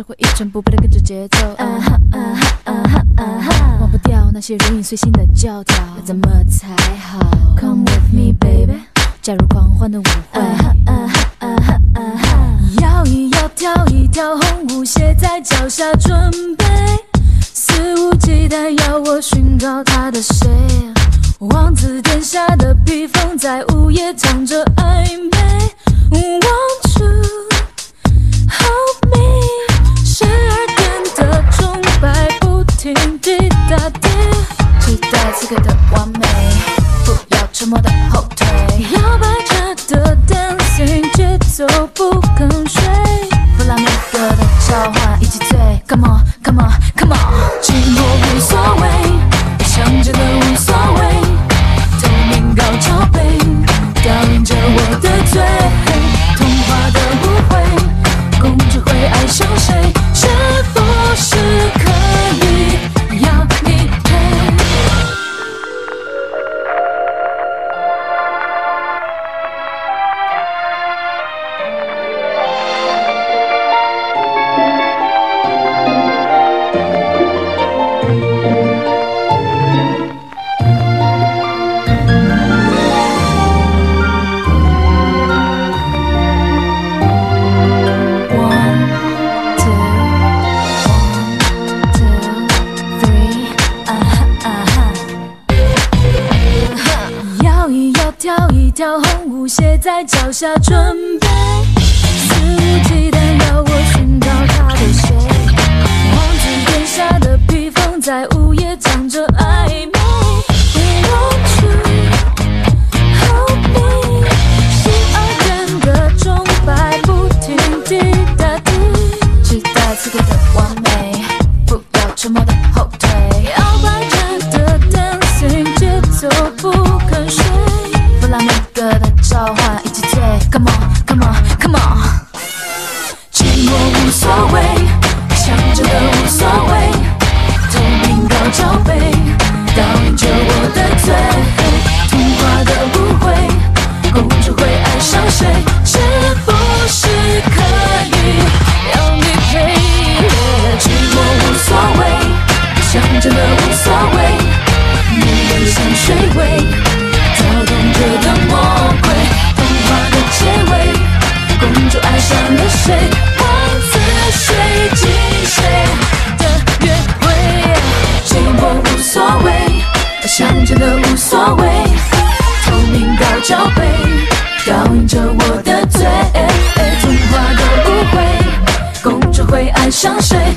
只会一成不变的跟着节奏。啊哈啊哈啊哈啊哈忘不掉那些如影随形的教条，该怎么才好 Come with me, baby，加入狂欢的舞会。啊哈啊哈啊哈摇一摇，跳一跳，红舞鞋在脚下准备，肆无忌惮要我寻找他的谁？王子殿下的披风在午夜唱着暧昧不肯睡，弗拉明戈的召唤一起醉，Come on 跳一条，红舞鞋在脚下准备，肆无忌惮 Come on, come 酒杯，倒映着我的罪。童话都不会，公主会爱上谁？